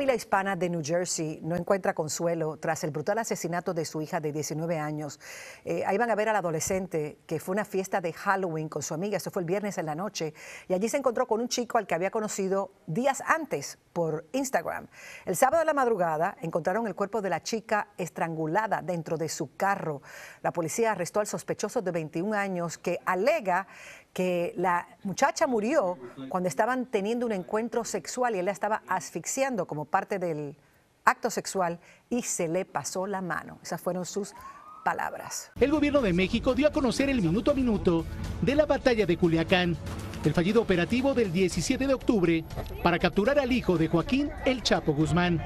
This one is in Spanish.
familia hispana de New Jersey no encuentra consuelo tras el brutal asesinato de su hija de 19 años. Eh, ahí van a ver al adolescente que fue una fiesta de Halloween con su amiga, eso fue el viernes en la noche, y allí se encontró con un chico al que había conocido días antes Instagram. El sábado a la madrugada encontraron el cuerpo de la chica estrangulada dentro de su carro. La policía arrestó al sospechoso de 21 años que alega que la muchacha murió cuando estaban teniendo un encuentro sexual y él la estaba asfixiando como parte del acto sexual y se le pasó la mano. Esas fueron sus palabras. El gobierno de México dio a conocer el minuto a minuto de la batalla de Culiacán, el fallido operativo del 17 de octubre para capturar al hijo de Joaquín El Chapo Guzmán.